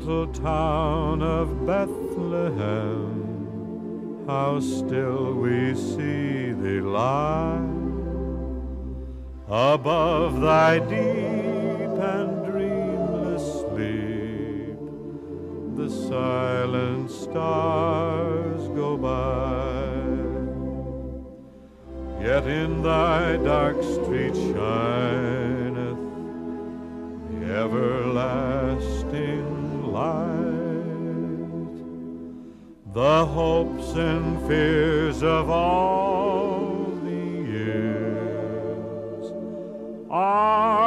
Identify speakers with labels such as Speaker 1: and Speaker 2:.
Speaker 1: little town of Bethlehem, how still we see thee lie above thy deep and dreamless sleep. The silent stars go by. Yet in thy dark street shineth the everlasting light, the hopes and fears of all the years are.